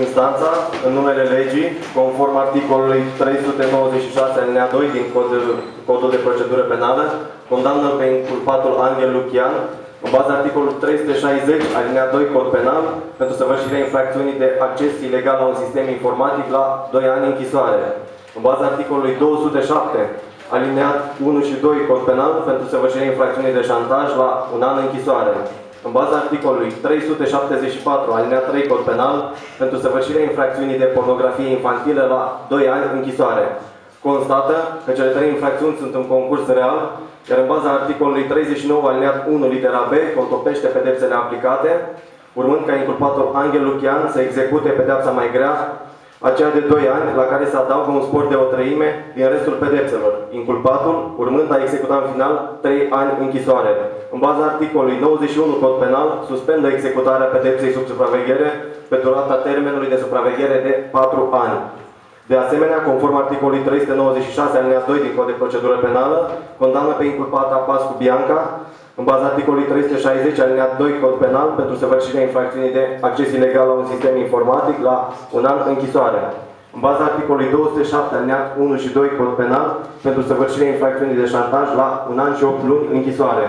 Instanța, în numele legii, conform articolului 396 alinea 2 din cod, Codul de Procedură Penală, condamnă pe inculpatul Angel Lucian, în baza articolului 360 alinea 2 Cod Penal, pentru săvârșirea infracțiunii de acces ilegal la un sistem informatic la 2 ani închisoare. În baza articolului 207 alineat 1 și 2 Cod Penal, pentru săvârșirea infracțiunii de șantaj la un an închisoare în baza articolului 374 alinea 3 cod penal pentru săvârșirea infracțiunii de pornografie infantilă la 2 ani închisoare. Constată că cele trei infracțiuni sunt în concurs real, iar în baza articolului 39 alineat 1 litera B contopește pedepsele aplicate, urmând ca inculpatul Angel Lucian să execute pedepsa mai grea aceea de 2 ani, la care se adaugă un spor de o treime din restul pedepselor, inculpatul urmând a executa în final 3 ani închisoare. În baza articolului 91 Cod Penal, suspendă executarea pedepsei sub supraveghere pe durata termenului de supraveghere de 4 ani. De asemenea, conform articolului 396 alineat 2 din Cod de Procedură Penală, condamnă pe inculpata Pascu Bianca în baza articolului 360 alineat 2 cod penal pentru săvârșirea infracțiunii de acces ilegal la un sistem informatic la un an închisoare. În baza articolului 207 alineat 1 și 2 cod penal pentru săvârșirea infracțiunii de șantaj la un an și 8 luni închisoare.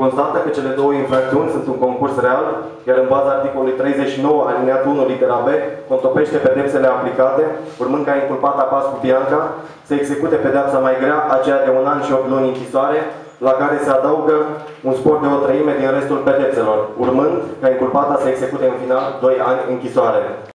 Constată că cele două infracțiuni sunt un concurs real, iar în baza articolului 39 alineat 1 litera B contopește pedepsele aplicate, urmând ca inculpata Pascu Bianca să execute pedepsa mai grea, aceea de un an și 8 luni închisoare, la care se adaugă un spor de o treime din restul pedepselor, urmând ca inculpata să execute în final 2 ani închisoare.